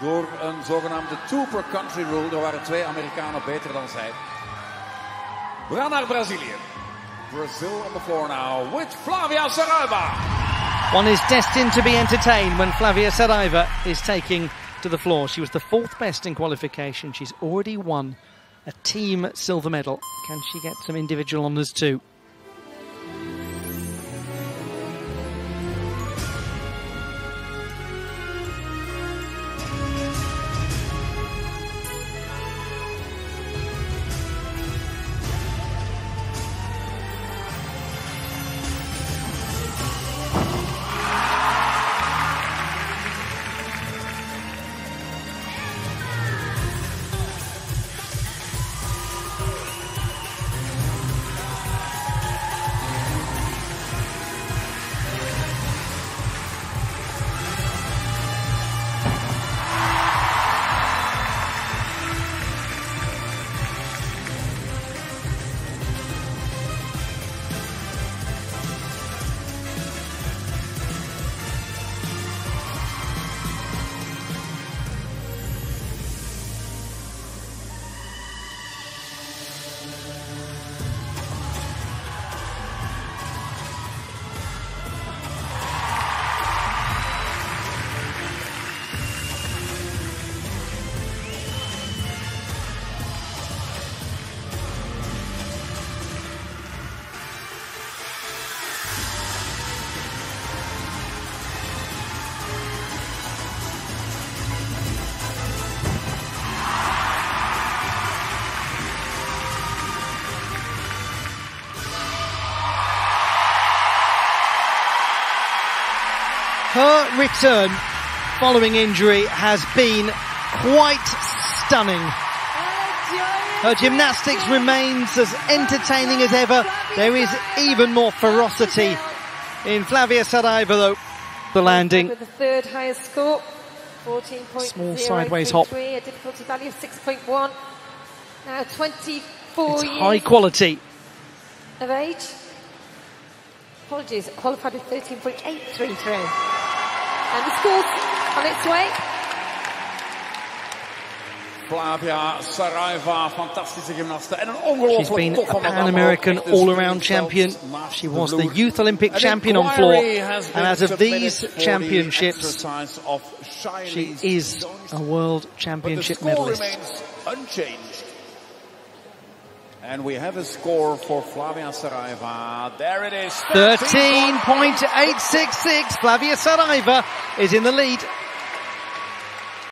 door een zogenaamde two per country rule. Er waren twee Amerikanen beter dan zij. We gaan naar Brazilië. Brazil on the floor now with Flavia Saraiva. One is destined to be entertained when Flavia Saraiva is taking to the floor. She was the fourth best in qualification. She's already won a team silver medal. Can she get some individual honours too? Her return following injury has been quite stunning. Her gymnastics remains as entertaining as ever. There is even more ferocity in Flavia Saraiva though. The landing. With the third highest score, 14.033, Small sideways hop. A difficulty value of 6.1. Now 24 It's years high quality. of age. Apologies, qualified with 13.833. And the score's on its way. Flavia Saraiva, fantastische gymnaste. En een She's ongelooflijk been a toffe madame Pan ook. American all-around champion. She was the vloer. Youth Olympic An champion on floor. And been as of these for the championships, of she is a world championship medalist. unchanged. And we have a score for Flavia Saraiva. There it is. 13.866. Flavia Saraiva is in the lead.